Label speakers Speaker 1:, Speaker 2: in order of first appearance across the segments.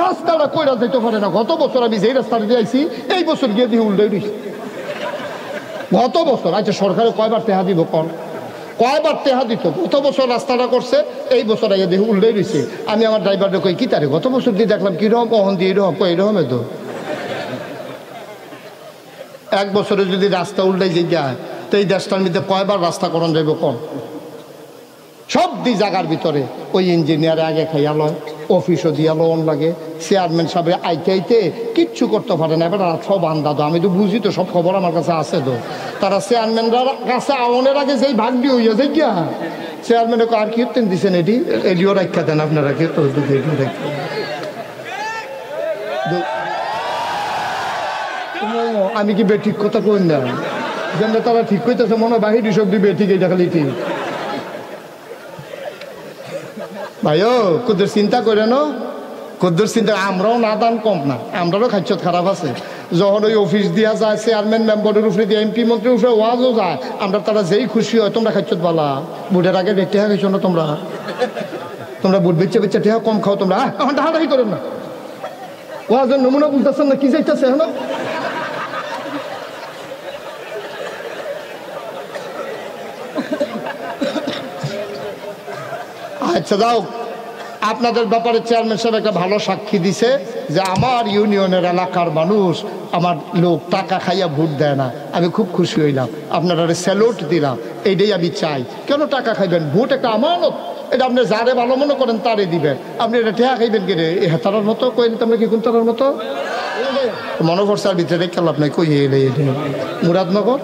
Speaker 1: রাস্তাটা কইরা যেতে পারে না। গত বছর আমি যেই রাস্তাটা দিয়ে আইছি, এই বছর গিয়ে দিয়ে উল্টে দিছি গত বছর আচ্ছা সরকারে কয়বার টেহা দিব কন? কয়বার টেহা দিত? গত বছর রাস্তাটা করছে, এই বছর আইয়া দেখি উল্টে দিছে আমি আমার ড্রাইভারকে কই, কি তারে, গত বছর দিয়ে দেখলাম কীরকম কখন দিয়ে এরকম, কই এরকম তো। এক বছরে যদি রাস্তা উল্টে যে যায় তো এই দেশটার মধ্যে কয়বার রাস্তা করণ যাইব কম সব দি জায়গার ভিতরে ওই ইঞ্জিনিয়ার আগে খাইয়া লয়। অফিসও দিয়া লোন লাগে। চেয়ারম্যান সাহেব আইতে আইতে কিচ্ছু করতে পারে না। এবার সব আন্দাজ আমি তো বুঝি তো, সব খবর আমার কাছে আছে তো। তারা চেয়ারম্যানরা কাছে আওনের আগে যেই ভাগ্যি হইয়া যায় গিয়া। চেয়ারম্যানে আর কি উত্তেন দিচ্ছেন এটি? এলিও রাখা দেন আপনারা, কি তো আমি কি বে ঠিক কথা কই না? যেন তারা ঠিক কইতেছে, মনে হয় বাহির সব দিবে ঠিক এটা খালি ঠিক। ভাইও কুদ্দুর চিন্তা করে নো। কুদ্দুর চিন্তা, আমরাও না দান কম না আমরাও খাদ্য খারাপ আছে। যখন ওই অফিস দিয়া যায় চেয়ারম্যান মেম্বারের উপরে দিয়ে এমপি মন্ত্রীর উপরে ওয়াজও যায়, আমরা তারা যেই খুশি হয়, তোমরা খাচ্ছ বলা বুটের আগে রেটে খাইছো না তোমরা? তোমরা বুট বেচে বেচে টেহা কম খাও তোমরা? আমার ডাহাডাহি করেন না। ওয়াজের নমুনা বুঝতেছেন না, কি যাইতেছে হ্যাঁ আচ্ছা দাও আপনাদের ব্যাপারে চেয়ারম্যান সাহেব একটা ভালো সাক্ষী দিছে যে আমার ইউনিয়নের এলাকার মানুষ আমার লোক টাকা খাইয়া ভোট দেয় না। আমি খুব খুশি হইলাম। আপনারা স্যালুট দিলাম। এইটাই আমি চাই। কেন টাকা খাইবেন? ভোট একটা আমানত। এটা আপনি যারে ভালো মনে করেন তারে দিবেন। আপনি এটা ঠেয়া খাইবেন কি রে? হেতারার মতো? কই আমরা কি কুন্তারার মতো? মনে করছে আর ভিতরে খেলা আপনার কই মুরাদনগর?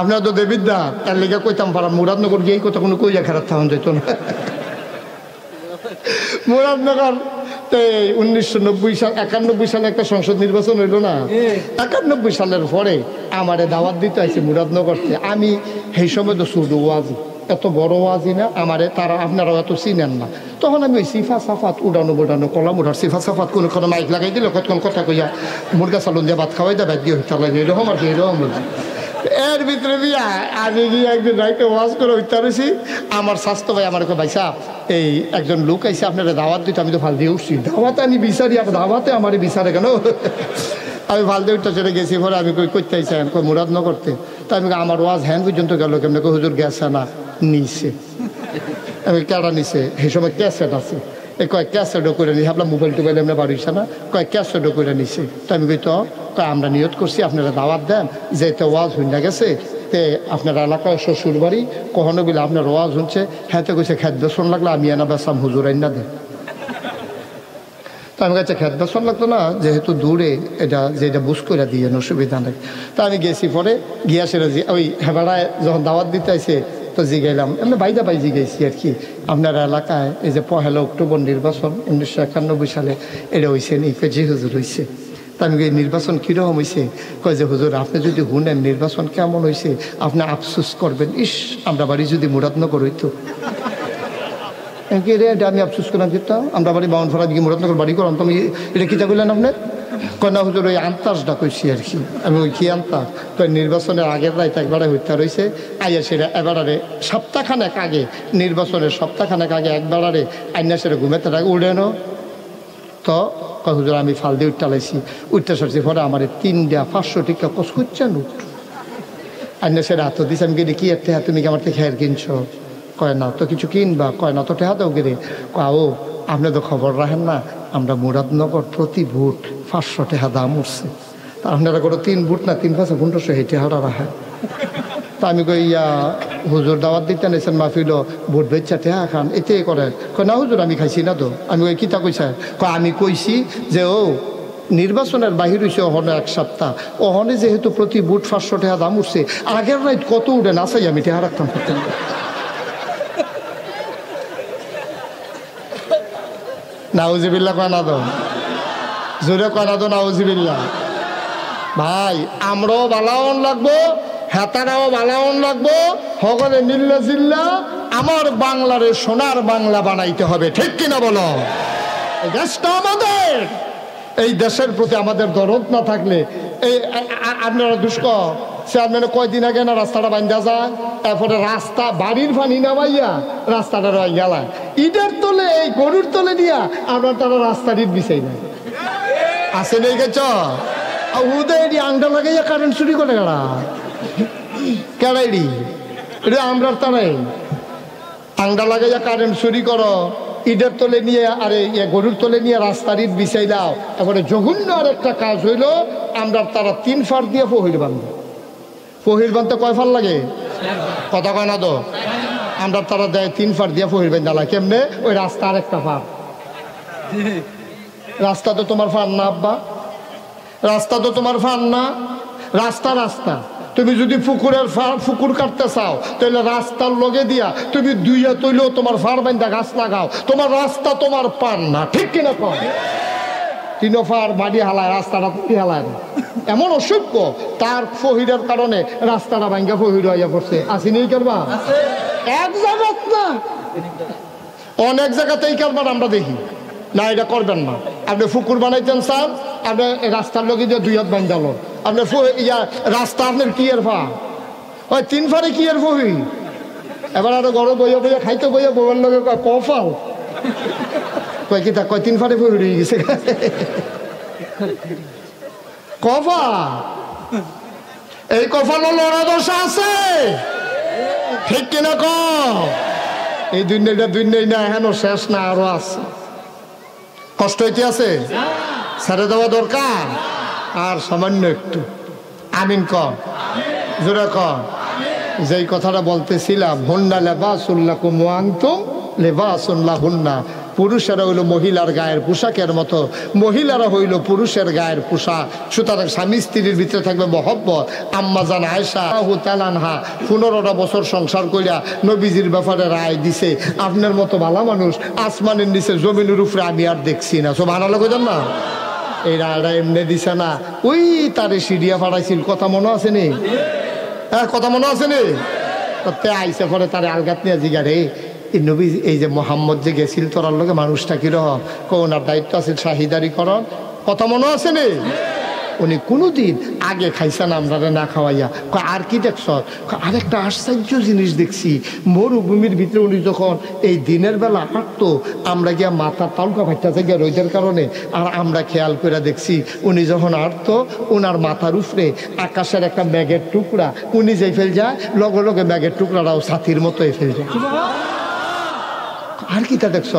Speaker 1: আপনার তো দেবিদ্যা তার লেগে কইতাম পারা মুরাদনগর গিয়েই কথা কোনো কইয়া খারাপ থাকুন যেত না। মুরাদনগর উনিশশো নব্বই সাল একানব্বই সালে একটা সংসদ নির্বাচন হইল না? একানব্বই সালের পরে আমারে দাওয়াত দিতে আইছে মুরাদনগরতে আমি সেই সময় তো শুধু ওয়াজি এত বড় ওয়াজি না আমারে তারা আপনারাও এত চিনেন না। তখন আমি ওই সিফা সাফাত উড়ানো উড়ানো কলাম উঠার সিফা সাফাত কোনো কোনো মাইক লাগাই দিল কতক্ষণ কথা কইয়া মুরগা চালন দিয়ে ভাত খাওয়াই দেয় ব্যাগ দিয়ে এরকম আর কি এরকম বলছি এর ভিতরে দিয়া আমি গিয়ে একদিন রাইতে ওয়াজ করে উঠতে আমার স্বাস্থ্য ভাই আমার ভাইসা এই একজন লোক আইসে আপনারা দাওয়াত দিতে, আমি তো ভালো দিয়ে উঠছি। দাওয়াতে আমি বিচারি আর দাওয়াতে আমার বিচারে কেন? আমি দিয়ে উঠতে চলে গেছি, পরে আমি কই করতে আইসি কই মুরাদ ন করতে? তা আমি আমার ওয়াজ হ্যান পর্যন্ত গেল কেমন? কই, হুজুর গেছে না, নিছে। আমি কেডা নিছে? সেই সময় ক্যাসেট আছে। এই কয়েক ক্যাসেটও করে নিই ভাবলাম মোবাইল টোবাইল আমরা বাড়িছে না। কয়েক ক্যাসেটও করে নিছে। তো আমি কই, তো আমরা নিয়ত করছি, আপনারা দাওয়াত দেন যে তো ওয়াজ হইনা গেছে, তে আপনার এলাকায় শ্বশুর বাড়ি কখনো বলে আপনার ওয়াজ হচ্ছে হ্যাঁ তো কইছে খেদ বেসন লাগল আমি এনা বেসাম হুজুর আইনা দেন তো আমি কাছে খেদ বেসন লাগতো না, যেহেতু দূরে, এটা যে এটা বুঝ করে দিয়ে অসুবিধা নেই। তা আমি গেছি পরে, গিয়া সেটা ওই হেবাড়ায় যখন দাওয়াত দিতে আইছে, তো জিগাইলাম, এমনি বাইদা বাই জিগাইছি আর কি। আপনার এলাকায় এই যে পহেলা অক্টোবর নির্বাচন, উনিশশো একানব্বই সালে, এটা হয়েছে নি পেজি হুজুর হয়েছে তা আমি নির্বাচন কীরকম হয়েছে কয় যে, হুজুর, আপনি যদি শুনেন নির্বাচন কেমন হয়েছে আপনি আফসুস করবেন। ইস, আমরা বাড়ি যদি মুরাদনগর হইতো। রে, এটা আমি আফসুস করলাম যেতাম আমরা বাড়ি বাউন ফরা দিকে মুরাদনগর বাড়ি করলাম? তো আমি এটা কীটা করলেন আপনার? কন্যা হুজুর, ওই আন্তাজটা কইছি আর কি। আমি ওই কি আন্তাজ? তো নির্বাচনের আগের রাইতে একবারে হইতে রয়েছে আইয়া সেটা এবারে সপ্তাহখানেক আগে, নির্বাচনের সপ্তাহখানেক আগে একবারে আইনা সেটা ঘুমেতে থাকে উড়েনো তো হুজুর, আমি ফাল দিয়ে উঠতে লাইছি উঠতে সরছি, পরে আমার তিন দেয়া পাঁচশো টিকা কস খুঁজছেন উঠ আইনা সেটা হাত দিছে, আমি গেলে, কি একটা তুমি কি আমার থেকে খেয়ার কিনছো? কয় না, তো কিছু কিনবা? কয় না, তো টেহা দাও গেলে। ও আপনি তো খবর রাখেন না, আমরা মুরাদনগর প্রতি ভোট পাঁচশো টেহা দাম উঠছে। তা আপনারা করে তিন ভোট না, তিন পাঁচশো পনেরোশো হেঁটে হারা রাখে তা আমি কই, ইয়া হুজুর দাওয়াত দিতে নিয়েছেন মাহফিল ভোট বেচা টেহা খান, এতে করে। কয়, না হুজুর, আমি খাইছি না তো। আমি কই কিতা কইছে? কয়, আমি কইছি যে, ও, নির্বাচনের বাহির হয়েছে অহনে এক সপ্তাহ। অহনে যেহেতু প্রতি বুট পাঁচশো টাকা দাম উঠছে, আগের রাইট কত উঠে নাচাই আমি টেহা রাখতাম। নাউজিবিল্লা কয়, না তো। জোরে কয়, না নাউজিবিল্লা ভাই, আমরাও বালাওন লাগবো। হেতারাও বালাওন লাগবো সকলে মিল্লা জিল্লা, আমার বাংলারে সোনার বাংলা বানাইতে হবে, ঠিক কিনা বলো? দেশটা আমাদের। এই দেশের প্রতি আমাদের দরদ না থাকলে, এই আপনারা দুষ্ক, চেয়ারম্যানে কয়দিন আগে না রাস্তাটা বান্ধা যায়? তারপরে রাস্তা, বাড়ির পানি নামাইয়া রাস্তাটা রয়ে গেল। ইটের তলে, এই গরুর তলে দিয়া আমরা তারা রাস্তার ইট বিছাই নাই আছে নেই গেছ? উদয় আংটা লাগাইয়া কারেন্ট চুরি করে গেলা কেড়াইডি এটা আমরা তারাই আংটা লাগাইয়া কারেন্ট চুরি করো, ইটের তলে নিয়ে, আরে গরুর তলে নিয়ে রাস্তার ইট বিছাই দাও। তারপরে জঘন্য আর একটা কাজ হইল আমরা তারা তিন ফার দিয়ে ফহির বান্ধব। ফহির বানতে কয় ফার লাগে? কথা কয় না তো? আমরা তারা দেয় তিন ফার দিয়ে ফহির বান্ধা কেমনে? ওই রাস্তা আর একটা ফার রাস্তা তো তোমার ফার না, আব্বা। রাস্তা তো তোমার ফার না। রাস্তা রাস্তা। তুমি যদি পুকুরের ফার পুকুর কাটতে চাও, তাহলে রাস্তার লগে দিয়া তুমি দুইয়া তৈলেও তোমার ফার বান্ধা গাছ লাগাও। তোমার রাস্তা তোমার পান না, ঠিক কিনা কম তিনফার মাটি হালায়, রাস্তাটা তুলি হালায় না। এমন অসভ্য, তার ফহিরের কারণে রাস্তাটা ভাঙ্গা ফহির হইয়া পড়ছে। আসিনি কারবা? এক জায়গাত না। অনেক জায়গাতেই কারবার আমরা দেখি। না, এটা করবেন না। আপনি ফুকুর বানাইতেন, স্যার, আপনি রাস্তার লগে দিয়ে দুই হাত বান্ধাল আপনি ফু- ইয়া রাস্তা আপনার কি এর ফা? ওই তিন ফারে কি এর ফহি এবার আরও গরম বইয়া বইয়া খাইতে বইয়া বউয়ের লগে কফাল কয়, কি তা কয় তিন ফারে ফহি রয়ে গেছে? কফা এই কফালো লড়া দশা আছে? ঠিক কিনা ক? এই দুনিয়াটা দুনিয়াই না এখনও শেষ না, আরও আছে। কষ্ট হইতে আছে? ছেড়ে দেওয়া দরকার? আর সামান্য একটু। আমিন কর জোরে কর যেই কথাটা বলতেছিলাম, হুন্না লেবাসুল্লাহ কুমাংতুম লেবাসুল্লাহ হুন্না পুরুষেরা হইল মহিলার গায়ের পোশাকের মতো। মহিলারা হইল পুরুষের গায়ের পোশাক। সুতরাং স্বামী স্ত্রীর ভিতরে থাকবে মহব্বত। আম্মা জান আয়সা পনেরোটা বছর সংসার কইরা নবীজির ব্যাপারে রায় দিছে। আপনার মতো ভালো মানুষ আসমানের নিচে জমিনের উপরে আমি আর দেখছি না। সব আনালো না? এই রাড়া এমনি দিছে না। ওই তারে সিডিয়া ফাড়াইছিল। কথা মনে আছে নি? হ্যাঁ কথা মনে আছে নি? তে আইসে পরে তারে আলগাত নিয়ে জিগারে এই নবী, এই যে মোহাম্মদ যে গেছিল তোরার লোকে মানুষটা কীরকম? ওনার দায়িত্ব আছে শাহিদারি করন কথা মনে আছে নি? উনি কোনোদিন আগে খাইছেন আমরা না খাওয়াইয়া। আর কি দেখছ? আরেকটা আশ্চর্য জিনিস দেখছি। মরুভূমির ভিতরে উনি যখন এই দিনের বেলা হাঁটতো, আমরা গিয়া মাথা তালকা ভাইটাতে গিয়া রোদের কারণে, আর আমরা খেয়াল করে দেখছি, উনি যখন হাঁটতো ওনার মাথার উপরে আকাশের একটা ম্যাগের টুকরা, উনি যে ফেল যায় লগে লগে ম্যাগের টুকরাটাও সাথীর মতোই ফেল যায় আর কি তা দেখছ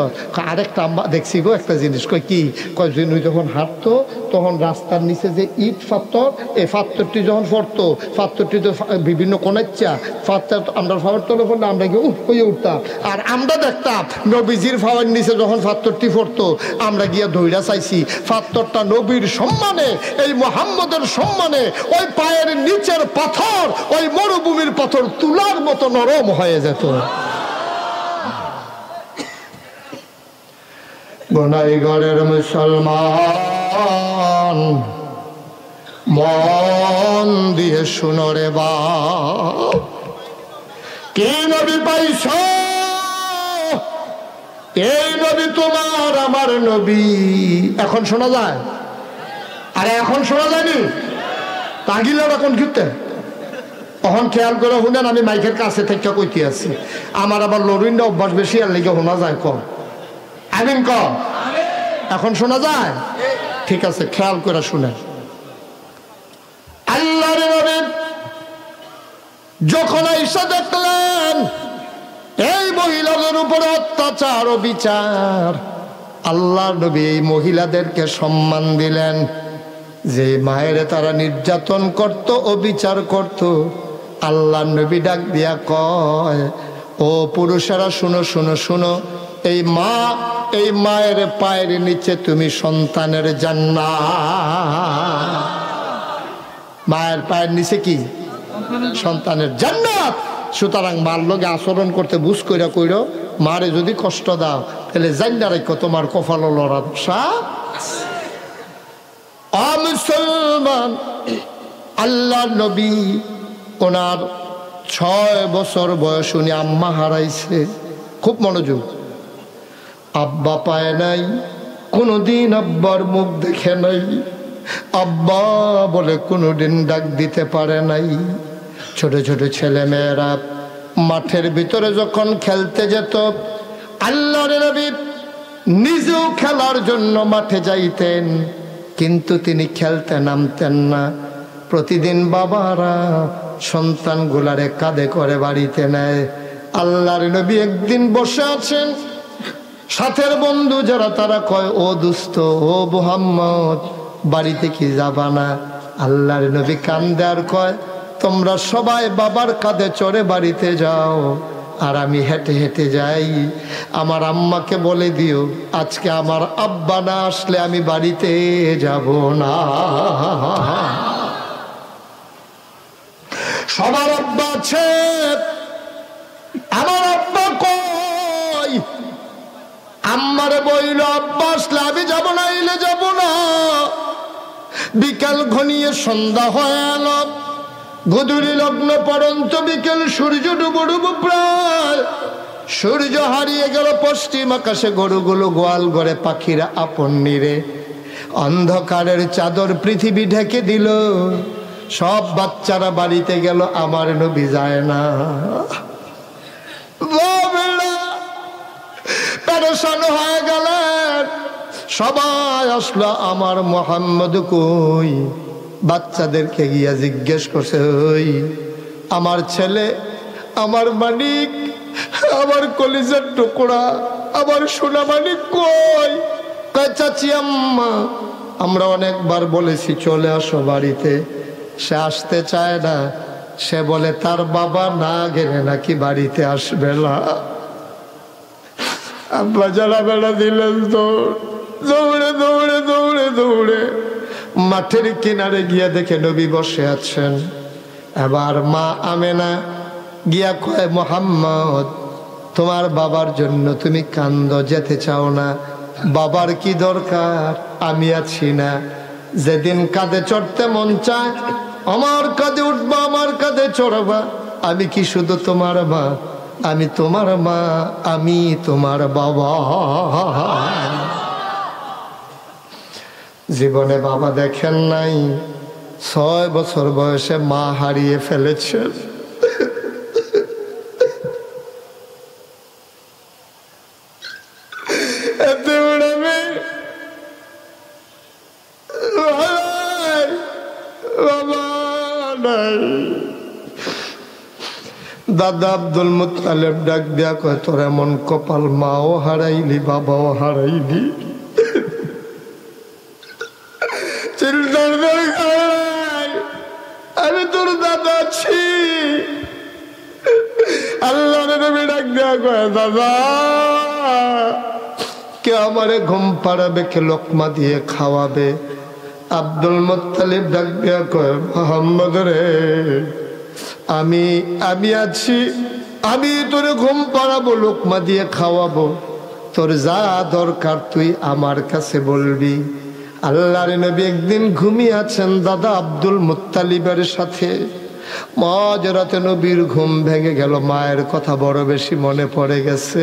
Speaker 1: আরেকটা আম্মা দেখছি গো একটা জিনিস। কয় কি? কয়, যে যখন হাঁটতো, তখন রাস্তার নিচে যে ইট পাথর এই পাথরটি যখন পড়তো পাথরটি তো বিভিন্ন কোনাচ্চা পাথর আমরা ফাওয়ার তলে পড়লে আমরা গিয়ে উঠ হয়ে উঠতাম। আর আমরা দেখতাম, নবীজির ফাওয়ার নিচে যখন পাথরটি পড়তো, আমরা গিয়ে দৌড়া চাইছি পাথরটা নবীর সম্মানে, এই মোহাম্মদের সম্মানে, ওই পায়ের নিচের পাথর, ওই মরুভূমির পাথর তুলার মতো নরম হয়ে যেত। ঘরের মুসলমান। মন দিয়ে শুনো রে বাপ। কে নবী পাইছ? এই নবী তোমার আমার নবী। এখন শোনা যায়? আরে এখন শোনা যায়নি? তাগিলার এখন কিনতে তখন খেয়াল করে শুনেন, আমি মাইকের কাছে থেকে কইতে আছি। আমার আবার লরিন্ড অভ্যাস বেশি, আর লেগে শোনা যায় কম। আমিন ক এখন শোনা যায়? ঠিক আছে, খেয়াল করে শুনেন আল্লাহ যখন এসে দেখলেন, এই মহিলাদের উপরে অত্যাচার ও বিচার আল্লাহ নবী এই মহিলাদেরকে সম্মান দিলেন যে মায়ের তারা নির্যাতন করত ও বিচার করত। আল্লাহ নবী ডাক দিয়া কয়, ও পুরুষেরা, শুনো শুনো শুনো এই মা, এই মায়ের পায়ের নিচে তুমি সন্তানের জান্না মায়ের পায়ের নিচে কি? সন্তানের জান্নাত। সুতরাং মার লগে আচরণ করতে বুঝ কইরা কইর, মারে যদি কষ্ট দাও, তাহলে জান্না রেখো তোমার কপাল লড়া দশা মুসলমান আল্লাহ নবী ওনার ছয় বছর বয়স উনি আম্মা হারাইছে। খুব মনোযোগ। আব্বা পায় নাই, কোনোদিন আব্বার মুখ দেখে নাই। আব্বা বলে কোনোদিন ডাক দিতে পারে নাই। ছোট ছোট ছেলে মেয়েরা মাঠের ভিতরে যখন খেলতে যেত, আল্লাহর নবী নিজেও খেলার জন্য মাঠে যাইতেন, কিন্তু তিনি খেলতে নামতেন না। প্রতিদিন বাবারা সন্তানগুলারে কাঁধে করে বাড়িতে নেয়। আল্লাহর নবী একদিন বসে আছেন সাথের বন্ধু যারা, তারা কয়, ও দুস্থ ও মোহাম্মদ, বাড়িতে কি যাবা না? আল্লাহর নবী কান্দে আর কয়, তোমরা সবাই বাবার কাঁধে চড়ে বাড়িতে যাও, আর আমি হেঁটে হেঁটে যাই। আমার আম্মাকে বলে দিও, আজকে আমার আব্বা না আসলে আমি বাড়িতে যাব না। সবার আব্বা আছে আমার আব্বা কই আম্মারে বইল আব্বা আসলে আমি যাব না এলে যাব না। বিকাল ঘনিয়ে সন্ধ্যা হয়ে এলো। লগ্ন পরন্ত বিকেল, সূর্য ডুবো ডুবো প্রায়। সূর্য হারিয়ে গেল পশ্চিম আকাশে, গরুগুলো গোয়াল ঘরে, পাখিরা আপন নিরে। অন্ধকারের চাদর পৃথিবী ঢেকে দিল। সব বাচ্চারা বাড়িতে গেল, আমার নবী যায় না। পেরেশান হয়ে গেলেন। সবাই আসলো, আমার মোহাম্মদ কই? বাচ্চাদেরকে গিয়া জিজ্ঞেস করছে, ওই আমার ছেলে, আমার মানিক, আমার কলিজার টুকরা, আমার সোনা মানিক কই? চাচি আম্মা? আমরা অনেকবার বলেছি, চলে আসো বাড়িতে। সে আসতে চায় না। সে বলে, তার বাবা না গেলে নাকি বাড়িতে আসবে না। আব্বা যারা বেড়া দিলেন দৌড় দৌড়ে দৌড়ে দৌড়ে দৌড়ে মাঠের কিনারে গিয়া দেখে নবী বসে আছেন। এবার মা আমেনা গিয়া কয়, মোহাম্মদ, তোমার বাবার জন্য তুমি কান্দ যেতে চাও না। বাবার কি দরকার? আমি আছি না। যেদিন কাঁধে চড়তে মন চায়, আমার কাঁধে উঠবা, আমার কাঁধে চড়বা। আমি কি শুধু তোমার মা? আমি তোমার মা, আমি তোমার বাবা। জীবনে বাবা দেখেন নাই, ছয় বছর বয়সে মা হারিয়ে ফেলেছেন দাদা আব্দুল মুতালেব ডাক দিয়া কয়, তোর এমন কপাল মাও হারাইলি, বাবাও হারাইলি। আমি তোর দাদা আছি। আল্লাহ ডাক দেয়া কয়, দাদা, কে আমারে ঘুম পাড়াবে, কে লোকমা দিয়ে খাওয়াবে? আব্দুল মোত্তালিব ডাক দেয়া কয়, মোহাম্মদ রে আমি আমি আছি, আমি তোরে ঘুম পাড়াবো, লোকমা দিয়ে খাওয়াবো। তোর যা দরকার তুই আমার কাছে বলবি। আল্লাহর নবী একদিন ঘুমিয়ে আছেন দাদা আব্দুল মুত্তালিবের সাথে। মজরাতে নবীর ঘুম ভেঙে গেল, মায়ের কথা বড় বেশি মনে পড়ে গেছে।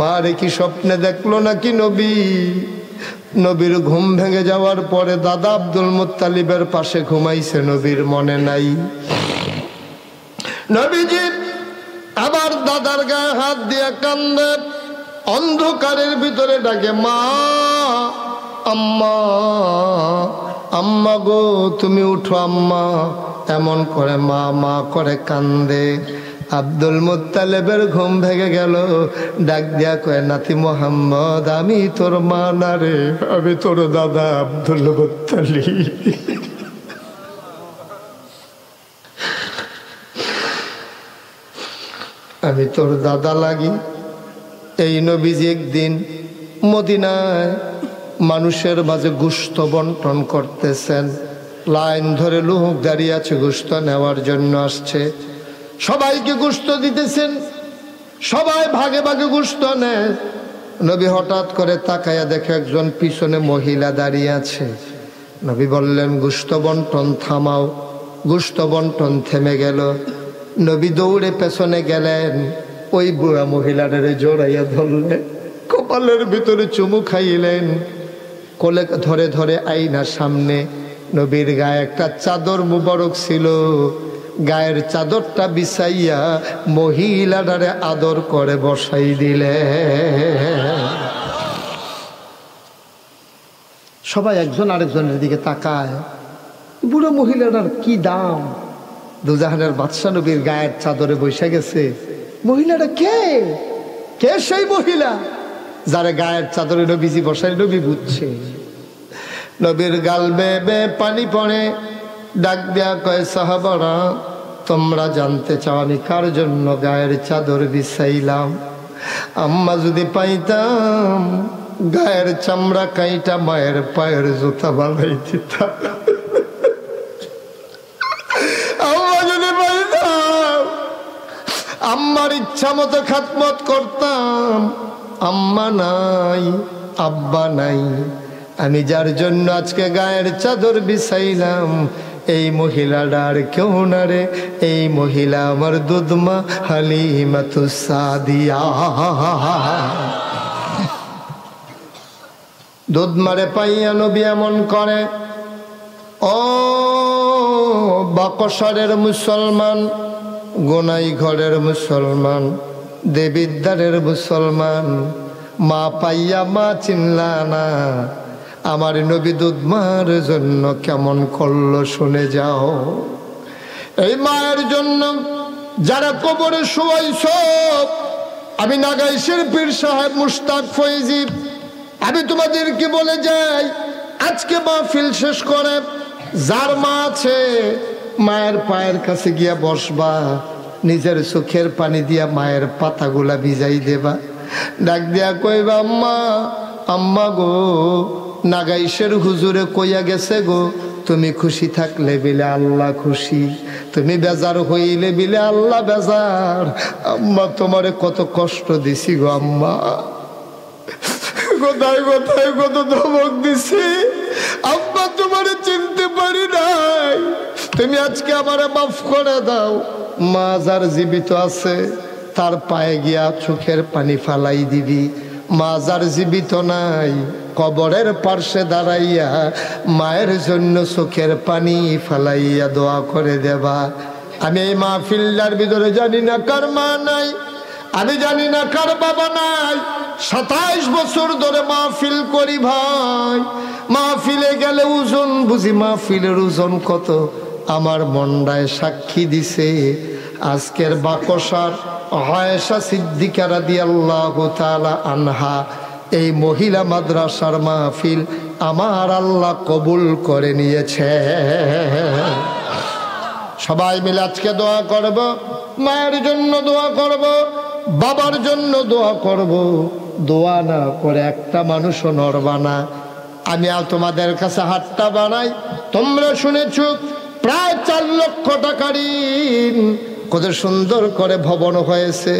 Speaker 1: মারে কি স্বপ্নে দেখল নাকি নবী? নবীর ঘুম ভেঙে যাওয়ার পরে দাদা আব্দুল মুত্তালিবের পাশে ঘুমাইছে, নবীর মনে নাই। নবীজি আবার দাদার গায়ে হাত দিয়ে কান্দে, অন্ধকারের ভিতরে ডাকে, মা, আম্মা আম্মা গো, তুমি উঠো, আম্মা। এমন করে মা মা করে কান্দে। আব্দুল মুতালেবের ঘুম ভেঙে গেল। ডাক দিয়া কয়ে, নাতি মোহাম্মদ, আমি তোর মা না রে, আমি তোর দাদা আব্দুল মুতালি আমি তোর দাদা লাগি। এই নবীজি একদিন মদিনায় মানুষের মাঝে গুস্ত বন্টন করতেছেন। লাইন ধরে লোক দাঁড়িয়ে আছে গুস্ত নেওয়ার জন্য আসছে। সবাইকে গুস্ত দিতেছেন। সবাই ভাগে ভাগে গুস্ত নেয়। নবী হঠাৎ করে তাকাইয়া দেখে একজন পিছনে মহিলা দাঁড়িয়ে আছে। নবী বললেন, গুস্ত বন্টন থামাও। গুস্ত বন্টন থেমে গেল। নবী দৌড়ে পেছনে গেলেন। ওই বুড়া মহিলাটারে জোড়াইয়া ধরলেন। কপালের ভিতরে চুমু খাইলেন। কোলে ধরে ধরে আইনার সামনে নবীর গায়ে একটা চাদর মুবারক ছিল। গায়ের চাদরটা বিছাইয়া মহিলাটারে আদর করে বসাই দিলে সবাই একজন আরেকজনের দিকে তাকায়। বুড়ো মহিলাটার কি দাম? দুজাহানের বাদশা নবীর গায়ের চাদরে বসে গেছে। মহিলাটা কে? কে সেই মহিলা? যারা গায়ের চাদরে নবীজি বসাই নবী বুঝছে। নবীর গাল বে বে পানি পড়ে। ডাক দেয়া কয়, সাহাবারা, তোমরা জানতে চাও আমি কার জন্য গায়ের চাদর বিছাইলাম? আম্মা যদি পাইতাম, গায়ের চামড়া কাইটা মায়ের পায়ের জুতা বানাই দিতাম আম্মার ইচ্ছা মতো খাতমত করতাম। আম্মা নাই, আব্বা নাই। আমি যার জন্য আজকে গায়ের চাদর বিছাইলাম, এই মহিলাটার কেউ না রে। এই মহিলা আমার দুধমা হালিমা তুসাদিয়া দুধ মারে পাইয়া নবী এমন করে, ও বাকসরের মুসলমান গোনাই ঘরের মুসলমান দেবিদ্দারের মুসলমান। মা পাইয়া, মা চিনলা না। আমার নবী দুধমার জন্য কেমন করল শুনে যাও। এই মায়ের জন্য যারা কবরে শোয়াইছ আমি নাগাইশের পীর সাহেব মুস্তাক ফৈজিব আমি তোমাদেরকে বলে যাই? আজকে মাহফিল শেষ করে, যার মা আছে মায়ের পায়ের কাছে গিয়া বসবা, নিজের চোখের পানি দিয়া মায়ের পাতাগুলা ভিজাই দেবা। ডাক দিয়া কইবা, আম্মা আম্মা গো, নাগাইশের হুজুরে কইয়া গেছে গো, তুমি খুশি থাকলে বিলে আল্লাহ খুশি, তুমি বেজার হইলে বিলে আল্লাহ বেজার। আম্মা, তোমারে কত কষ্ট দিছি গো, আম্মা। কোথায় কোথায় কত ধমক দিছি? আম্মা, তোমারে চিনতে পারি নাই। তুমি আজকে আমারে মাফ করে দাও। মা যার জীবিত আছে, তার পায়ে গিয়া চোখের পানি ফালাই দিবি। মা যার জীবিত নাই, কবরের পার্শ্বে দাঁড়াইয়া মায়ের জন্য চোখের পানি ফালাইয়া দোয়া করে দেবা। আমি এই মাহফিল্লার ভিতরে জানি না কার মা নাই, আমি জানি না কার বাবা নাই। সাতাইশ বছর ধরে মাহফিল করি ভাই। মাহফিলে গেলে ওজন, বুঝি মাহফিলের ওজন কত? আমার মন্ডায় সাক্ষী দিছে, আজকের বাকসার হয়েশা সিদ্দিকারা দিয়ে আল্লাহ তালা আনহা, এই মহিলা মাদ্রাসার মাহফিল আমার আল্লাহ কবুল করে নিয়েছে। সবাই মিলে আজকে দোয়া করব, মায়ের জন্য দোয়া করব, বাবার জন্য দোয়া করব। দোয়া না করে একটা মানুষও নড়বা না। আমি আর তোমাদের কাছে হাতটা বানাই, তোমরা শুনেছ প্রায় চার লক্ষ টাকার কত সুন্দর করে ভবন হয়েছে।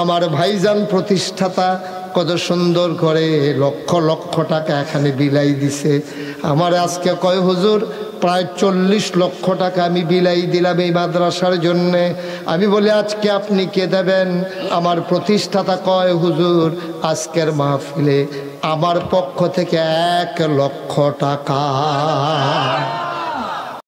Speaker 1: আমার ভাইজান প্রতিষ্ঠাতা কত সুন্দর করে লক্ষ লক্ষ টাকা এখানে বিলাই দিছে। আমার আজকে কয়, হুজুর, প্রায় চল্লিশ লক্ষ টাকা আমি বিলাই দিলাম এই মাদ্রাসার জন্যে। আমি বলি, আজকে আপনি কে দেবেন? আমার প্রতিষ্ঠাতা কয়, হুজুর, আজকের মাহফিলে আমার পক্ষ থেকে এক লক্ষ টাকা।